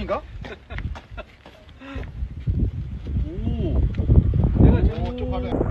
사진인가? 오. 내가 지금 쪽 가면.